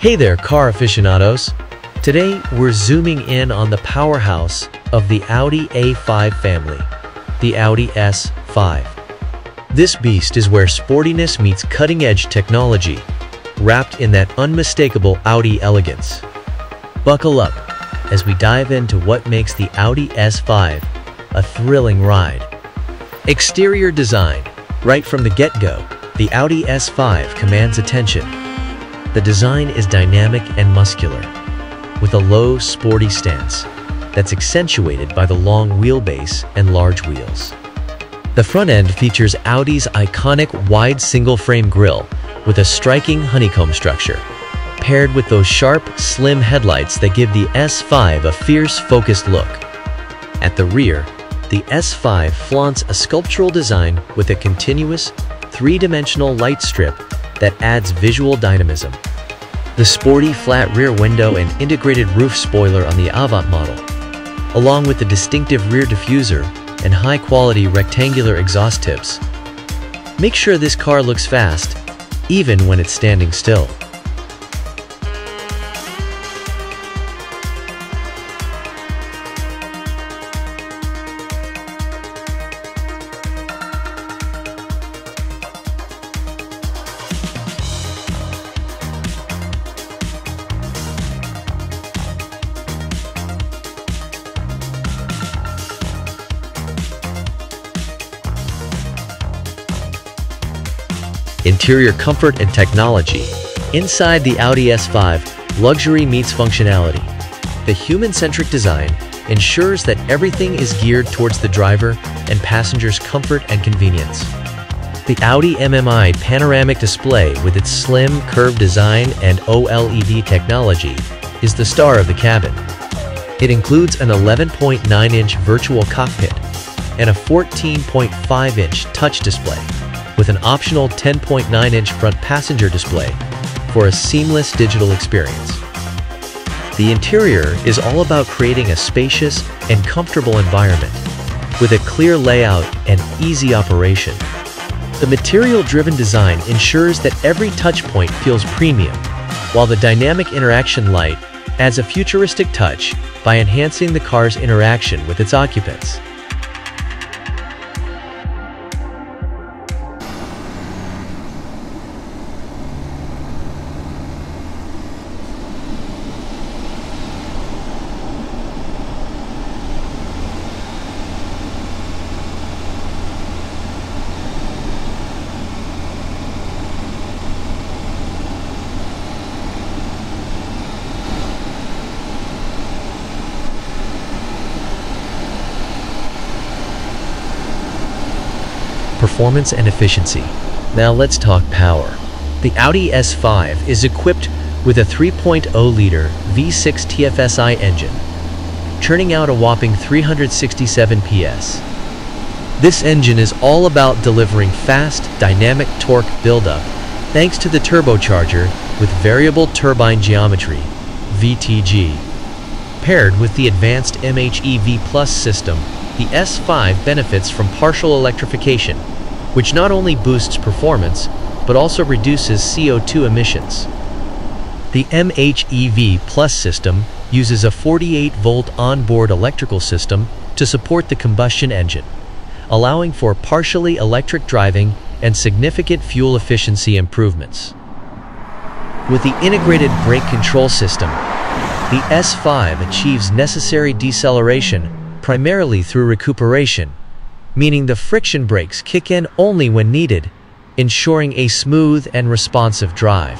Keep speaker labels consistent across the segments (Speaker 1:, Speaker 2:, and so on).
Speaker 1: Hey there, car aficionados! Today, we're zooming in on the powerhouse of the Audi A5 family, the Audi S5. This beast is where sportiness meets cutting-edge technology, wrapped in that unmistakable Audi elegance. Buckle up as we dive into what makes the Audi S5 a thrilling ride. Exterior design. Right from the get-go, the Audi S5 commands attention. The design is dynamic and muscular, with a low, sporty stance that's accentuated by the long wheelbase and large wheels. The front end features Audi's iconic wide single-frame grille with a striking honeycomb structure, paired with those sharp, slim headlights that give the S5 a fierce, focused look. At the rear, the S5 flaunts a sculptural design with a continuous, three-dimensional light strip that adds visual dynamism. The sporty flat rear window and integrated roof spoiler on the Avant model, along with the distinctive rear diffuser and high-quality rectangular exhaust tips, make sure this car looks fast, even when it's standing still. Interior comfort and technology. Inside the Audi S5, luxury meets functionality. The human-centric design ensures that everything is geared towards the driver and passengers' comfort and convenience. The Audi MMI panoramic display with its slim, curved design and OLED technology is the star of the cabin. It includes an 11.9-inch virtual cockpit and a 14.5-inch touch display with an optional 10.9-inch front passenger display for a seamless digital experience. The interior is all about creating a spacious and comfortable environment with a clear layout and easy operation. The material-driven design ensures that every touchpoint feels premium, while the dynamic interaction light adds a futuristic touch by enhancing the car's interaction with its occupants. Performance and efficiency. Now let's talk power. The Audi S5 is equipped with a 3.0-liter V6 TFSI engine, churning out a whopping 367 PS. This engine is all about delivering fast, dynamic torque buildup thanks to the turbocharger with variable turbine geometry, VTG. Paired with the advanced MHEV Plus system, the S5 benefits from partial electrification, which not only boosts performance, but also reduces CO2 emissions. The MHEV Plus system uses a 48-volt onboard electrical system to support the combustion engine, allowing for partially electric driving and significant fuel efficiency improvements. With the integrated brake control system, the S5 achieves necessary deceleration primarily through recuperation, meaning the friction brakes kick in only when needed, ensuring a smooth and responsive drive.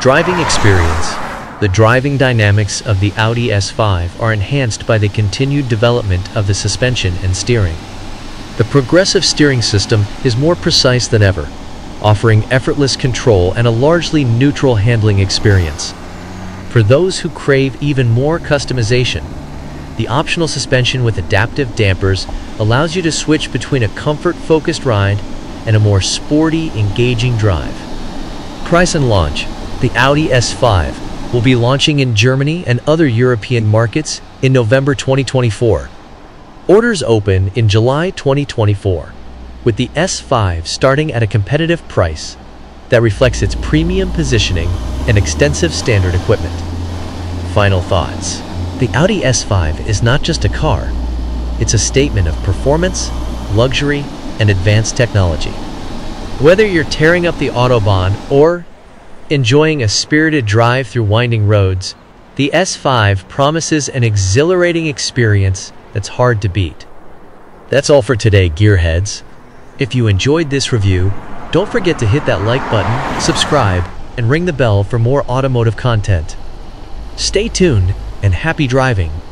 Speaker 1: Driving experience The driving dynamics of the Audi S5 are enhanced by the continued development of the suspension and steering. The progressive steering system is more precise than ever, offering effortless control and a largely neutral handling experience. For those who crave even more customization, the optional suspension with adaptive dampers allows you to switch between a comfort-focused ride and a more sporty, engaging drive. Price and launch. The Audi S5 will be launching in Germany and other European markets in November 2024. Orders open in July 2024, with the S5 starting at a competitive price that reflects its premium positioning and extensive standard equipment. Final thoughts. The Audi S5 is not just a car, it's a statement of performance, luxury, and advanced technology. Whether you're tearing up the Autobahn or enjoying a spirited drive through winding roads, the S5 promises an exhilarating experience that's hard to beat. That's all for today, Gearheads. If you enjoyed this review, don't forget to hit that like button, subscribe, and ring the bell for more automotive content. Stay tuned and happy driving.